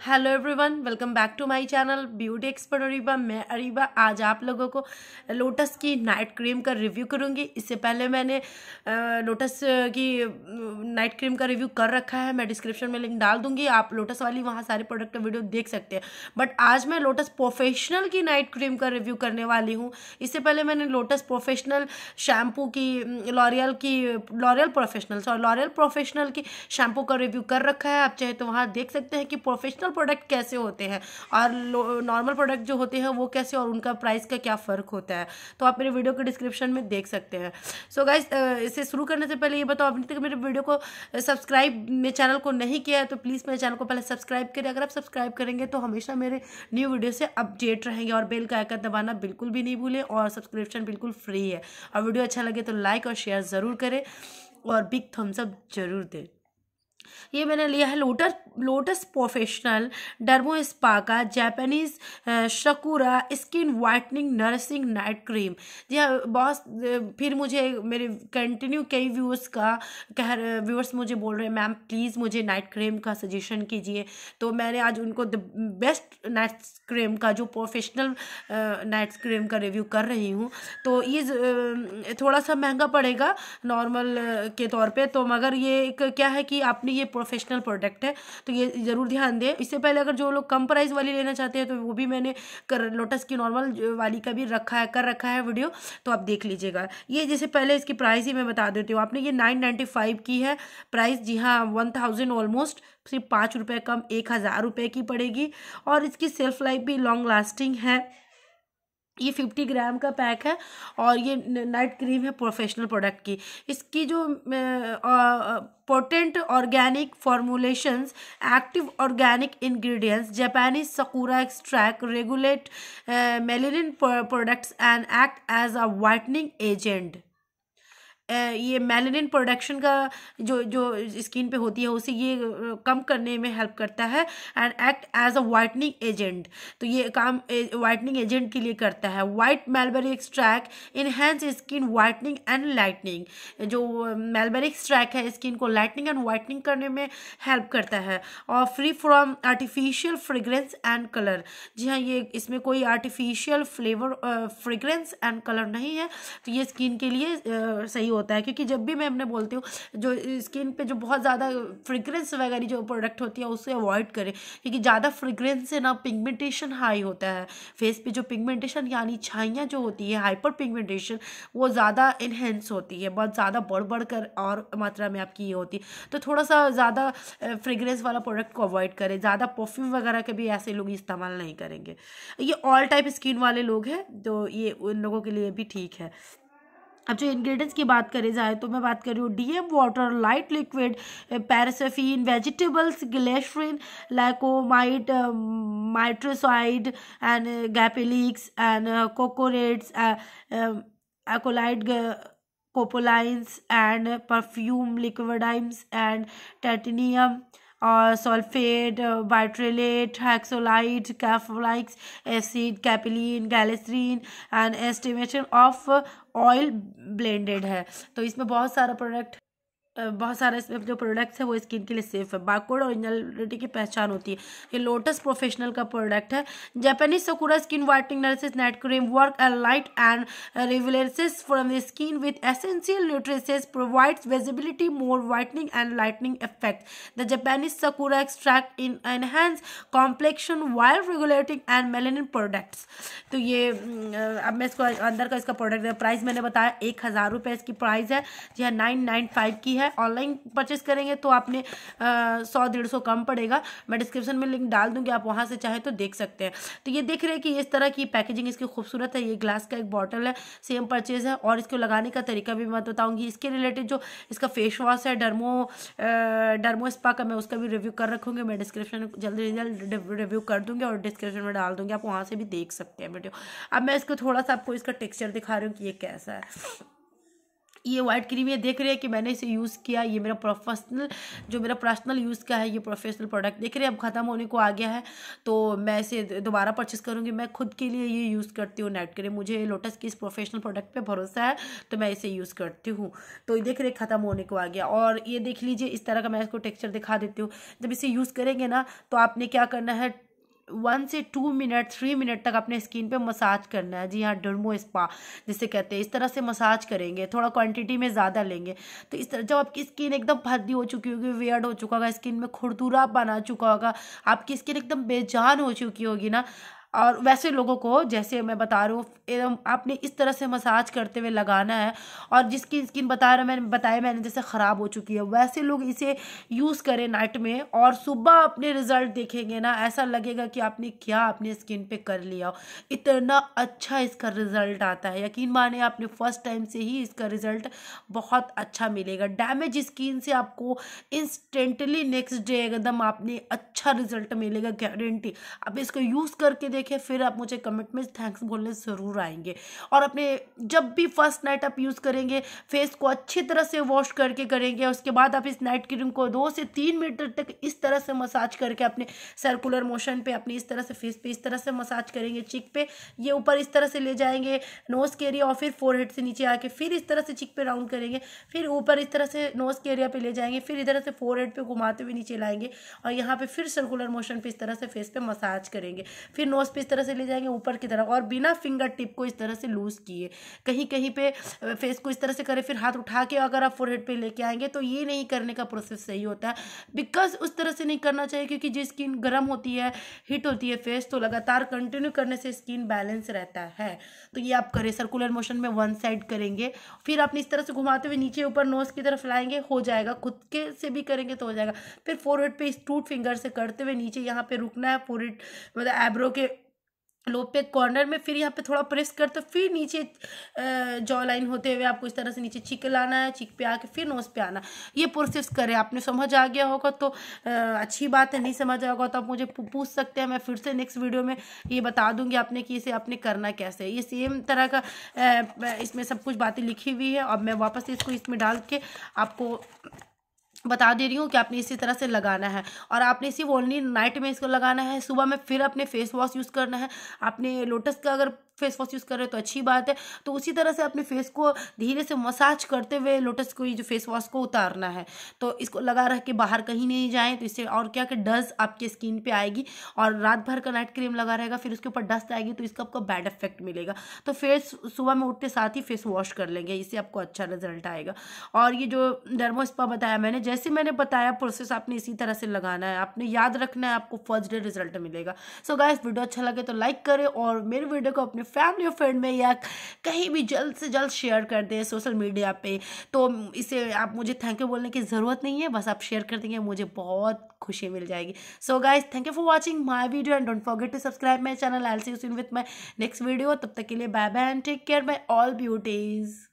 Hello everyone welcome back to my channel beauty expert Ariba मैं अरीबा आज आप लोगों को लोटस की नाइट क्रीम का रिव्यू करूँगी। इससे पहले मैंने लोटस की नाइट क्रीम का रिव्यू कर रखा है। मैं डिस्क्रिप्शन में लिंक डाल दूँगी। आप लोटस वाली वहाँ सारे प्रोडक्ट वीडियो देख सकते हैं। बट आज मैं लोटस प्रोफेशनल की नाइट क्रीम का रिव्यू करने वाली हूँ। इससे पहले मैंने लोटस प्रोफेशनल शैम्पू की लॉरियल की L'Oreal Professional sorry L'Oreal Professional की शैम्पू का रिव्यू कर रखा है। आप चाहे तो वहाँ देख सकते हैं कि प्रोफेशनल नॉर्मल प्रोडक्ट कैसे होते हैं? और नॉर्मल प्रोडक्ट जो होते हैं, वो कैसे और उनका प्राइस का क्या फ़र्क होता है? तो आप मेरे वीडियो के डिस्क्रिप्शन में देख सकते हैं। सो so गाइज़ इसे शुरू करने से पहले ये बताओ अभी तक मेरे वीडियो को सब्सक्राइब मेरे चैनल को नहीं किया है तो प्लीज़ मेरे चैनल को पहले सब्सक्राइब करें। अगर आप सब्सक्राइब करेंगे तो हमेशा मेरे न्यू वीडियो से अपडेट रहेंगे और बेल का आइकन दबाना बिल्कुल भी नहीं भूलें और सब्सक्रिप्शन बिल्कुल फ्री है। और वीडियो अच्छा लगे तो लाइक और शेयर ज़रूर करें और बिग थम्सअप ज़रूर दें। ये मैंने लिया है Lotus Lotus professional dermo spa का, Japanese sakura, skin whitening, nursing, night cream. जी हाँ बहुत फिर मुझे मेरे कंटिन्यू कई व्यूअर्स का कह व्यूअर्स मुझे बोल रहे हैं मैम, प्लीज़ मुझे नाइट क्रीम का सजेशन कीजिए। तो मैंने आज उनको द बेस्ट नाइट क्रीम का, जो प्रोफेशनल नाइट क्रीम का रिव्यू कर रही हूँ। तो ये थोड़ा सा महँगा पड़ेगा नॉर्मल के तौर पे। तो मगर ये एक, क्या है कि आपने ये प्रोफेशनल प्रोडक्ट है तो ये ज़रूर ध्यान दें। इससे पहले अगर जो लोग कम प्राइस वाली लेना चाहते हैं तो वो भी मैंने कर लोटस की नॉर्मल वाली का भी रखा है, कर रखा है वीडियो तो आप देख लीजिएगा। ये जैसे पहले इसकी प्राइस ही मैं बता देती हूँ, आपने ये नाइन की है प्राइस जी हाँ वन थाउज़ेंड ऑलमोस्ट सिर्फ़ पाँच रुपये कम, एक हज़ार रुपये की पड़ेगी। और इसकी सेल्फ लाइफ भी लॉन्ग लास्टिंग है। ये फिफ्टी ग्राम का पैक है और ये नाइट क्रीम है प्रोफेशनल प्रोडक्ट की। इसकी जो potent organic formulations, active organic ingredients, Japanese sakura extract, regulate melanin products, and act as a whitening agent. ये मेलानिन प्रोडक्शन का जो जो स्किन पे होती है, उसे ये कम करने में हेल्प करता है and act as a whitening agent तो ये काम वाइटनिंग एजेंट के लिए करता है। White mulberry extract enhance skin whitening and lightening जो मेलबरी एक्सट्रैक्ट है स्किन को लाइटनिंग एंड वाइटनिंग करने में हेल्प करता है। और free from artificial fragrance and colour जी हाँ ये इसमें कोई artificial flavour fragrance and colour नहीं है। तो ये स्किन के लिए सही हो होता है, क्योंकि जब भी मैं अपने बोलती हूँ, जो स्किन पे जो बहुत ज़्यादा फ्रिग्रेंस वगैरह जो प्रोडक्ट होती है उससे अवॉइड करें, क्योंकि ज़्यादा फ्रिग्रेंस से ना पिगमेंटेशन हाई होता है। फेस पे जो पिगमेंटेशन यानी छाइयाँ जो होती है हाइपर पिगमेंटेशन वो ज़्यादा इन्हेंस होती है। बहुत ज़्यादा बढ़ बढ़ कर और मात्रा में आपकी ये होती है। तो थोड़ा सा ज़्यादा फ्रिग्रेंस वाला प्रोडक्ट को अवॉइड करें। ज़्यादा परफ्यूम वगैरह के भी ऐसे लोग इस्तेमाल नहीं करेंगे। ये ऑल टाइप स्किन वाले लोग हैं तो ये उन लोगों के लिए भी ठीक है। अब जो इंग्रेडिएंट्स की बात करी जाए तो मैं बात कर रही हूँ DM water light liquid paraffin vegetables glycerin lacomite mitroside and gapilix and cocorates acrylate copolymers and perfume liquidimes and titanium और sulphate, bitrelate hexolite caprylic acid capilin glycerin and estimation of oil blended है। तो इसमें बहुत सारा product बहुत सारे इसमें जो प्रोडक्ट्स है, वो स्किन के लिए सेफ़ है। बारकोड ओरिजिनलिटी की पहचान होती है। ये लोटस प्रोफेशनल का प्रोडक्ट है। Japanese sakura skin whitening night cream work and light and releases from the skin with essential nutrients provides visibility more whitening and lightening effect the Japanese sakura extract in enhance complexion via regulating and melanin products तो ये अब मैं इसको अंदर का इसका product price मैंने बताया, एक हज़ार रुपये इसकी प्राइस है। जी हाँ नाइन नाइन फाइव की है। ऑनलाइन परचेस करेंगे तो आपने सौ, डेढ़ सौ कम पड़ेगा। मैं डिस्क्रिप्शन में लिंक डाल दूँगी, आप वहाँ से चाहे तो देख सकते हैं। तो ये देख रहे हैं कि इस तरह की पैकेजिंग इसकी खूबसूरत है। ये ग्लास का एक बॉटल है सेम परचेज है और इसको लगाने का तरीका भी मैं बताऊँगी। इसके रिलेटेड जो इसका फेस वॉश है डर्मो डर्मो स्पा का मैं उसका भी रिव्यू कर रखूँगी। मैं डिस्क्रिप्शन जल्दी जल्द रिव्यू कर दूँगी और डिस्क्रिप्शन में डाल दूँगी। आप वहाँ से भी देख सकते हैं वीडियो अब मैं इसको थोड़ा सा आपको इसका टेक्स्चर दिखा रही हूँ कि ये कैसा है। ये वाइट क्रीम ये देख रहे हैं कि मैंने इसे यूज़ किया, ये मेरा प्रोफेशनल जो मेरा पर्सनल यूज़ का है, ये प्रोफेशनल प्रोडक्ट देख रहे हैं। अब ख़त्म होने को आ गया है तो मैं इसे दोबारा परचेस करूँगी। मैं खुद के लिए ये यूज़ करती हूँ नाइट क्रीम मुझे लोटस की इस प्रोफेशनल प्रोडक्ट पे भरोसा है तो मैं इसे यूज़ करती हूँ। तो ये देख रहे ख़त्म होने को आ गया। और ये देख लीजिए, इस तरह का मैं इसको टेक्स्चर दिखा देती हूँ। जब इसे यूज़ करेंगे ना तो आपने क्या करना है वन से टू मिनट थ्री मिनट तक अपने स्किन पे मसाज करना है। जी हाँ डर्मो स्पा जिसे कहते हैं। इस तरह से मसाज करेंगे, थोड़ा क्वांटिटी में ज़्यादा लेंगे। तो इस तरह, जब आपकी स्किन एकदम भद्दी हो चुकी होगी वेयर्ड हो चुका होगा स्किन में खुरदुरा बना चुका होगा, आपकी स्किन एकदम बेजान हो चुकी होगी ना और वैसे लोगों को, जैसे मैं बता रही हूँ, एकदम आपने इस तरह से मसाज करते हुए लगाना है और जिसकी स्किन बता रहा मैंने, बताया मैंने जैसे ख़राब हो चुकी है, वैसे लोग इसे यूज़ करें नाइट में और सुबह अपने रिज़ल्ट देखेंगे ना, ऐसा लगेगा कि आपने क्या अपने स्किन पे कर लिया इतना अच्छा इसका रिज़ल्ट आता है, यकीन माने आपने फ़र्स्ट टाइम से ही इसका रिज़ल्ट बहुत अच्छा मिलेगा। डैमेज स्किन से आपको इंस्टेंटली नेक्स्ट डे एकदम आपने अच्छा रिज़ल्ट मिलेगा गारंटी आप इसको यूज़ करके देखें फिर आप मुझे कमेंट में थैंक्स बोलने ज़रूर आएँगे। और अपने जब भी फ़र्स्ट नाइट आप यूज़ करेंगे फेस को अच्छी तरह से वॉश करके करेंगे उसके बाद आप इस नाइट क्रीम को दो से तीन मिनट तक इस तरह से मसाज करके अपने सर्कुलर मोशन पे, अपनी इस तरह से फेस पे, इस तरह से मसाज करेंगे चिक पे। ये ऊपर इस तरह से ले जाएँगे नोज़ के एरिया और फिर फोर से नीचे आके फिर इस तरह से चिक पे राउंड करेंगे। फिर ऊपर इस तरह से नोज़ के एरिया पे ले जाएँगे, फिर इधर से फोर पे घुमाते हुए नीचे लाएँगे, और यहाँ पे फिर सर्कुलर मोशन पे इस तरह से फेस पे मसाज करेंगे। फिर नोज़ पे इस तरह से ले जाएँगे, ऊपर की तरफ़। और बिना फिंगर टिप को इस तरह से लूज़ किए, कहीं कहीं पे फेस को इस तरह से करें, फिर हाथ उठा के अगर आप फोरहेड पे लेके आएँगे तो ये नहीं करने का प्रोसेस सही होता है। बिकॉज़ उस तरह से नहीं करना चाहिए, क्योंकि जो स्किन गर्म होती है हीट होती है फेस तो लगातार कंटिन्यू करने से स्किन बैलेंस रहता है। तो ये आप करें सर्कुलर मोशन में वन साइड करेंगे, फिर आप इस तरह से घुमाते हुए नीचे ऊपर नोज़ की तरफ़ लाएँगे, हो जाएगा। खुद के से भी करेंगे तो हो जाएगा। फिर फोरहेड पे इस टूट फिंगर से करते हुए नीचे यहाँ पे रुकना है फोरहेड मतलब एब्रो के लो पे कॉर्नर में फिर यहाँ पे थोड़ा प्रेस करते फिर नीचे जॉ लाइन होते हुए आपको इस तरह से नीचे चिक लाना है चिक पे आके फिर नोज़ पे आना। ये प्रोसेस करें। आपने समझ आ गया होगा तो अच्छी बात है। नहीं समझ आएगा तो आप मुझे पूछ सकते हैं। मैं फिर से नेक्स्ट वीडियो में ये बता दूँगी आपने कि इसे आपने करना कैसे ये सेम तरह का इसमें सब कुछ बातें लिखी हुई है। अब मैं वापस इसको इसमें डाल के आपको बता दे रही हूँ कि आपने इसी तरह से लगाना है। और आपने सिर्फ़ ओनली नाइट में इसको लगाना है। सुबह में फिर अपने फेस वॉश यूज़ करना है। आपने लोटस का अगर फेस वॉश यूज़ कर रहे हो तो अच्छी बात है। तो उसी तरह से अपने फेस को धीरे से मसाज करते हुए लोटस को ये जो फेस वॉश को उतारना है। तो इसको लगा रख के बाहर कहीं नहीं जाएँ तो इससे और क्या कि डस्ट आपके स्किन पे आएगी और रात भर का नाइट क्रीम लगा रहेगा, फिर उसके ऊपर डस्ट आएगी तो इसका आपको बैड इफ़ेक्ट मिलेगा। तो फेस, सुबह में उठते साथ ही फेस वॉश कर लेंगे, इससे आपको अच्छा रिज़ल्ट आएगा। और ये जो डर्मो स्पा बताया मैंने, जैसे मैंने बताया प्रोसेस आपने इसी तरह से लगाना है, आपने याद रखना है, आपको फ़र्स्ट डे रिज़ल्ट मिलेगा। सो गाइस वीडियो अच्छा लगे तो लाइक करें और मेरे वीडियो को अपने फैमिली और फ्रेंड में या कहीं भी जल्द से जल्द शेयर कर दें सोशल मीडिया पे तो इसे आप मुझे थैंक यू बोलने की ज़रूरत नहीं है, बस आप शेयर कर देंगे, मुझे बहुत खुशी मिल जाएगी। So guys thank you for watching my video and don't forget to subscribe my channel I see with my next video तब तक के लिए bye bye and take care bye all beauties